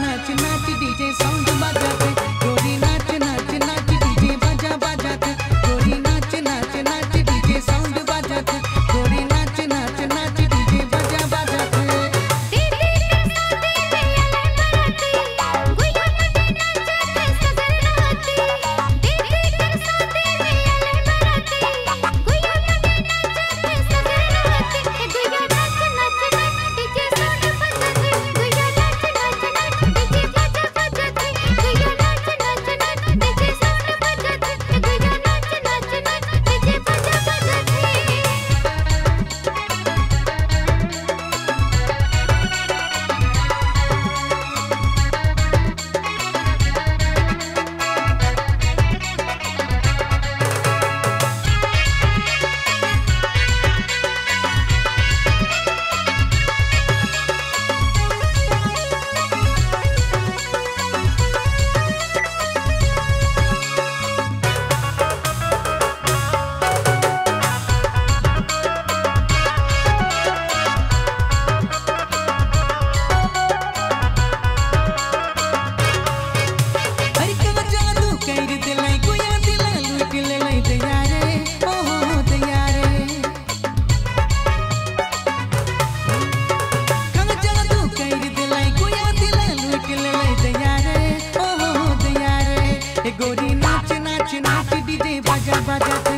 नाच नाच DJ sound बजाते। जगत